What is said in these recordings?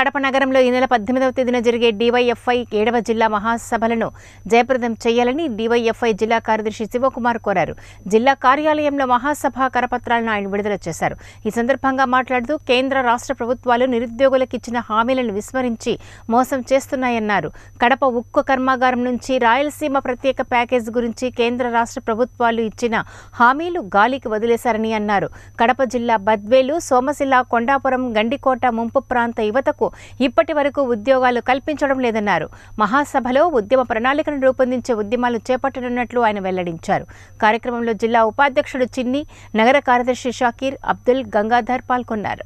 కడప నగరంలో ఈ నెల పద్దెనిమిదవ తేదీన జరిగే డివైఎఫ్ఐ ఏడవ జిల్లా మహాసభలను జయప్రదం చేయాలని డివైఎఫ్ఐ జిల్లా కార్యదర్శి శివకుమార్ కోరారు. జిల్లా కార్యాలయంలో మహాసభ కరపత్రాలను ఆయన విడుదల చేశారు. ఈ సందర్భంగా మాట్లాడుతూ కేంద్ర రాష్ట్ర ప్రభుత్వాలు నిరుద్యోగులకు ఇచ్చిన హామీలను విస్మరించి మోసం చేస్తున్నాయన్నారు. కడప ఉక్కు కర్మాగారం నుంచి రాయలసీమ ప్రత్యేక ప్యాకేజ్ గురించి కేంద్ర రాష్ట్ర ప్రభుత్వాలు ఇచ్చిన హామీలు గాలికి వదిలేశారని అన్నారు. కడప జిల్లా బద్వేలు సోమశిల కొండాపురం గండికోట ముంపు ప్రాంత యువతకు ఇప్పటి వరకు ఉద్యోగాలు కల్పించడం లేదన్నారు. మహాసభలో ఉద్యమ ప్రణాళికను రూపొందించే ఉద్యమాలు చేపట్టనున్నట్లు ఆయన వెల్లడించారు. కార్యక్రమంలో జిల్లా ఉపాధ్యక్షుడు చిన్ని నగర కార్యదర్శి షాకీర్ అబ్దుల్ గంగాధర్ పాల్గొన్నారు.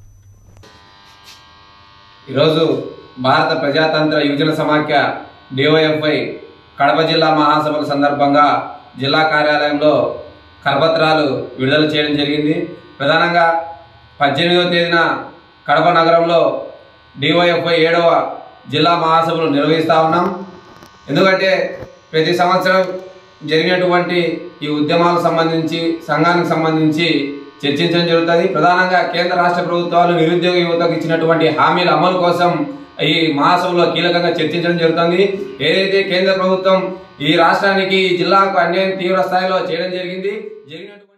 ఈరోజు భారత ప్రజాతంత్ర యువజన సమాఖ్య డిఓఎఫ్ఐ కడప జిల్లా మహాసభల సందర్భంగా జిల్లా కార్యాలయంలో కరపత్రాలు విడుదల చేయడం జరిగింది. ప్రధానంగా పద్దెనిమిదవ తేదీన కడప నగరంలో డివైఎఫ్ఐ ఏడవ జిల్లా మహాసభలు నిర్వహిస్తూ ఉన్నాం. ఎందుకంటే ప్రతి సంవత్సరం జరిగినటువంటి ఈ ఉద్యమాలకు సంబంధించి సంఘానికి సంబంధించి చర్చించడం జరుగుతుంది. ప్రధానంగా కేంద్ర రాష్ట్ర ప్రభుత్వాలు నిరుద్యోగ యువతకు ఇచ్చినటువంటి హామీల అమలు కోసం ఈ మహాసభలో కీలకంగా చర్చించడం జరుగుతుంది. ఏదైతే కేంద్ర ప్రభుత్వం ఈ రాష్ట్రానికి ఈ జిల్లాకు అన్యాయం తీవ్ర స్థాయిలో చేయడం జరిగింది జరిగినటువంటి